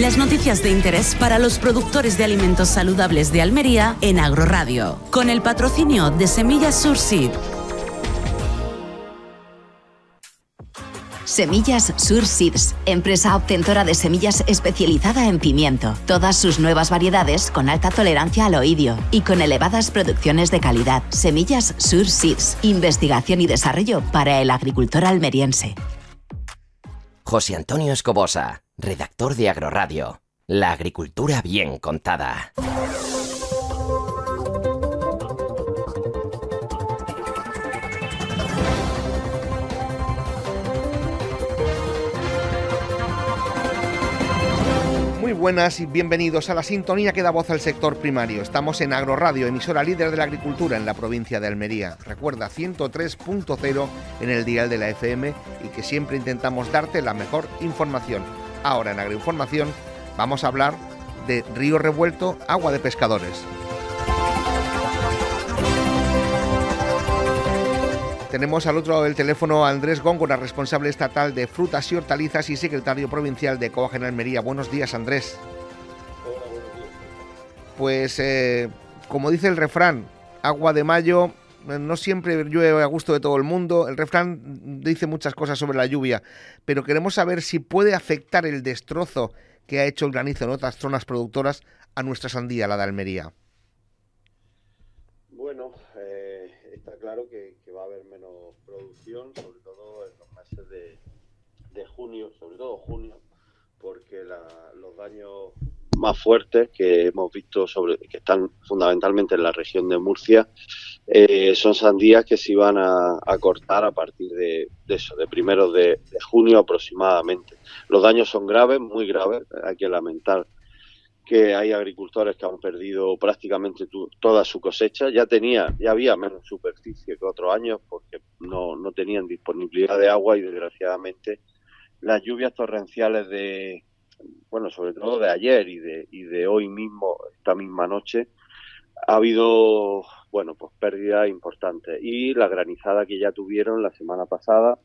Las noticias de interés para los productores de alimentos saludables de Almería en Agroradio, con el patrocinio de Semillas Surseed. Semillas Sur Seeds, empresa obtentora de semillas especializada en pimiento. Todas sus nuevas variedades con alta tolerancia al oidio y con elevadas producciones de calidad. Semillas Sur Seeds, investigación y desarrollo para el agricultor almeriense. José Antonio Escobosa, redactor de Agroradio. La agricultura bien contada. Muy buenas y bienvenidos a la sintonía que da voz al sector primario. Estamos en Agroradio, emisora líder de la agricultura en la provincia de Almería. Recuerda 103.0 en el dial de la FM y que siempre intentamos darte la mejor información. Ahora en Agroinformación vamos a hablar de río revuelto, agua de pescadores. Tenemos al otro lado del teléfono a Andrés Góngora, responsable estatal de frutas y hortalizas y secretario provincial de Coagen Almería. Buenos días, Andrés. Hola, buenos días. Pues, eh, como dice el refrán, agua de mayo no siempre llueve a gusto de todo el mundo. El refrán dice muchas cosas sobre la lluvia, pero queremos saber si puede afectar el destrozo que ha hecho el granizo en otras zonas productoras a nuestra sandía, la de Almería. Bueno, eh, está claro que, va a haber menos producción, sobre todo en los meses de, de junio, sobre todo junio, porque la, los daños más fuertes que hemos visto sobre que están fundamentalmente en la región de Murcia eh, son sandías que se iban a, cortar a partir de, de, eso, de primeros de, junio aproximadamente. Los daños son graves, muy graves, hay que lamentar que hay agricultores que han perdido prácticamente toda su cosecha. Ya tenía, ya había menos superficie que otros años porque no, no tenían disponibilidad de agua y desgraciadamente las lluvias torrenciales de, bueno, sobre todo de ayer y de, y de hoy mismo, esta misma noche, ha habido, bueno, pues pérdidas importantes. Y la granizada que ya tuvieron la semana pasada,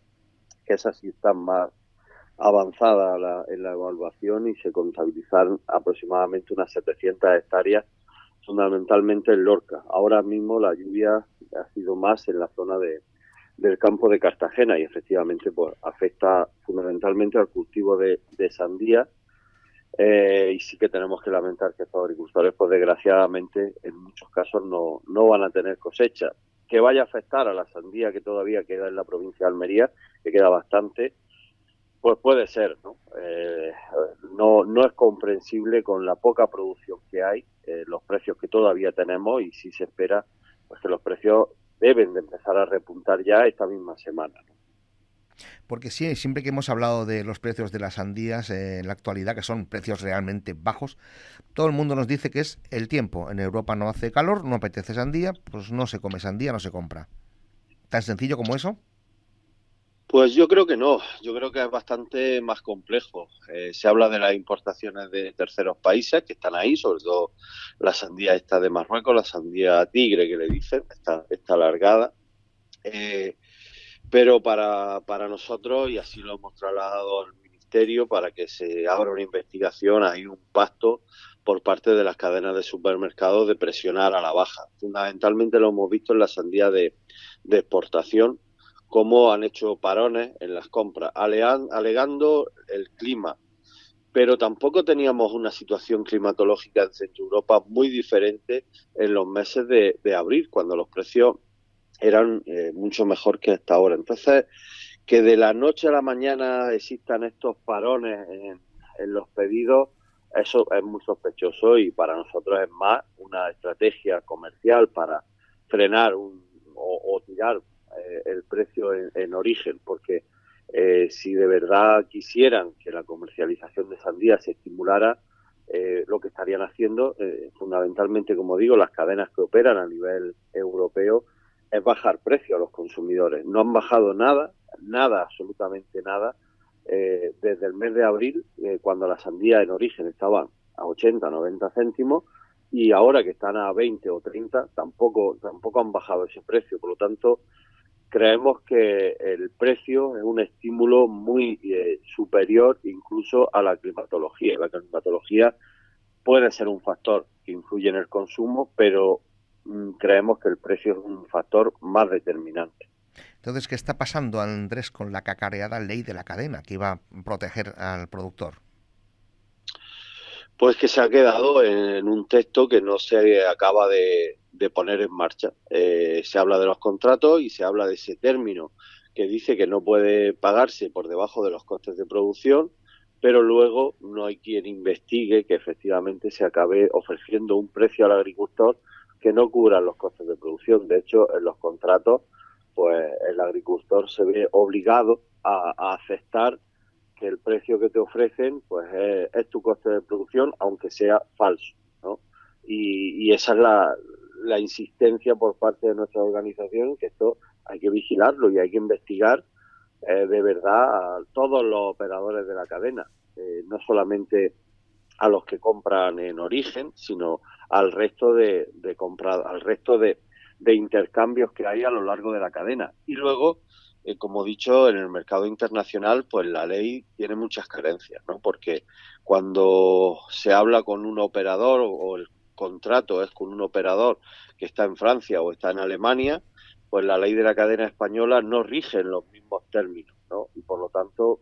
que esas sí están más avanzada la, en la evaluación y se contabilizaron aproximadamente unas 700 hectáreas, fundamentalmente en Lorca. Ahora mismo la lluvia ha sido más en la zona de, del campo de Cartagena y efectivamente pues, afecta fundamentalmente al cultivo de, sandía. Eh, y sí que tenemos que lamentar que estos agricultores, pues desgraciadamente, en muchos casos no, no van a tener cosecha. Que vaya a afectar a la sandía que todavía queda en la provincia de Almería, que queda bastante, pues puede ser, ¿no? Eh, no, no es comprensible con la poca producción que hay, eh, los precios que todavía tenemos y si se espera pues que los precios deben de empezar a repuntar ya esta misma semana. ¿no? Porque sí, siempre que hemos hablado de los precios de las sandías eh, en la actualidad, que son precios realmente bajos, todo el mundo nos dice que es el tiempo. En Europa no hace calor, no apetece sandía, pues no se come sandía, no se compra. ¿Tan sencillo como eso? Pues yo creo que no, yo creo que es bastante más complejo. Eh, se habla de las importaciones de terceros países que están ahí, sobre todo la sandía esta de Marruecos, la sandía tigre que le dicen, está, está alargada. Eh, pero para, para nosotros, y así lo hemos trasladado al Ministerio, para que se abra una investigación, hay un pacto por parte de las cadenas de supermercados de presionar a la baja. Fundamentalmente lo hemos visto en la sandía de, de exportación, cómo han hecho parones en las compras, alegando el clima. Pero tampoco teníamos una situación climatológica en Centro Europa muy diferente en los meses de, abril, cuando los precios eran eh, mucho mejor que hasta ahora. Entonces, que de la noche a la mañana existan estos parones en, en los pedidos, eso es muy sospechoso y para nosotros es más una estrategia comercial para frenar un, o tirar eh, el precio en, en origen, porque eh, si de verdad quisieran que la comercialización de sandía se estimulara, eh, lo que estarían haciendo, eh, fundamentalmente, como digo, las cadenas que operan a nivel europeo, es bajar precio a los consumidores. No han bajado nada, nada, absolutamente nada, desde el mes de abril, cuando la sandía en origen estaba a 80, 90 céntimos, y ahora que están a 20 o 30, tampoco, tampoco han bajado ese precio. Por lo tanto, creemos que el precio es un estímulo muy eh, superior incluso a la climatología. La climatología puede ser un factor que influye en el consumo, pero mm, creemos que el precio es un factor más determinante. Entonces, ¿qué está pasando, Andrés, con la cacareada ley de la cadena que iba a proteger al productor? Pues que se ha quedado en un texto que no se acaba de, poner en marcha. Eh, se habla de los contratos y se habla de ese término que dice que no puede pagarse por debajo de los costes de producción, pero luego no hay quien investigue que efectivamente se acabe ofreciendo un precio al agricultor que no cubra los costes de producción. De hecho, en los contratos, pues el agricultor se ve obligado a aceptar que el precio que te ofrecen pues es, tu coste de producción, aunque sea falso. ¿no? Y, esa es la, insistencia por parte de nuestra organización, que esto hay que vigilarlo y hay que investigar eh, de verdad a todos los operadores de la cadena, eh, no solamente a los que compran en origen, sino al resto de, de al resto de, de intercambios que hay a lo largo de la cadena. Y luego eh, como he dicho, en el mercado internacional, pues la ley tiene muchas carencias, ¿no? Porque cuando se habla con un operador o el contrato es con un operador que está en Francia o está en Alemania, pues la ley de la cadena española no rige en los mismos términos, ¿no? Y por lo tanto,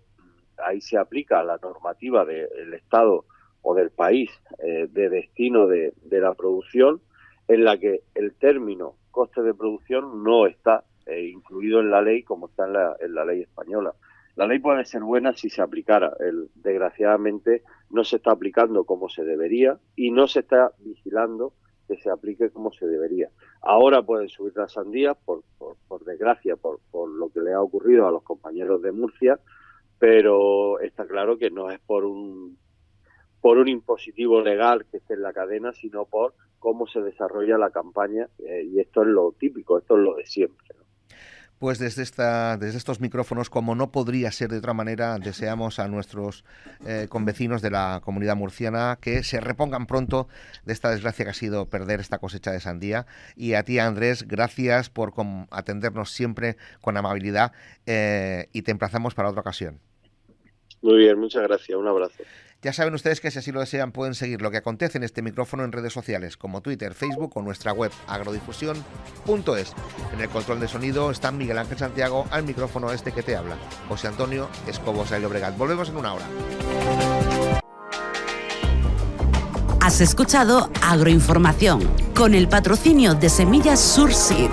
ahí se aplica la normativa del Estado o del país eh, de destino de, la producción, en la que el término coste de producción no está eh, incluido en la ley como está en la ley española. La ley puede ser buena si se aplicara. El, desgraciadamente no se está aplicando como se debería y no se está vigilando que se aplique como se debería. Ahora pueden subir las sandías, por, por, desgracia, por, por, lo que le ha ocurrido a los compañeros de Murcia, pero está claro que no es por un, por un impositivo legal que esté en la cadena, sino por cómo se desarrolla la campaña, eh, y esto es lo típico, esto es lo de siempre pues desde, esta, desde estos micrófonos, como no podría ser de otra manera, deseamos a nuestros eh, convecinos de la comunidad murciana que se repongan pronto de esta desgracia que ha sido perder esta cosecha de sandía. Y a ti, Andrés, gracias por atendernos siempre con amabilidad eh, y te emplazamos para otra ocasión. Muy bien, muchas gracias. Un abrazo. Ya saben ustedes que si así lo desean pueden seguir lo que acontece en este micrófono en redes sociales como Twitter, Facebook o nuestra web agrodifusión.es. En el control de sonido está Miguel Ángel Santiago al micrófono este que te habla, José Antonio Escobosa y Obregat. Volvemos en una hora. Has escuchado Agroinformación con el patrocinio de Semillas Surseed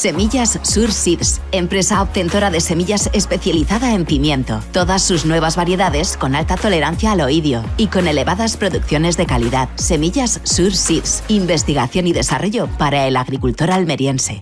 Semillas Sur Seeds, empresa obtentora de semillas especializada en pimiento. Todas sus nuevas variedades con alta tolerancia al oidio y con elevadas producciones de calidad. Semillas Sur Seeds, investigación y desarrollo para el agricultor almeriense.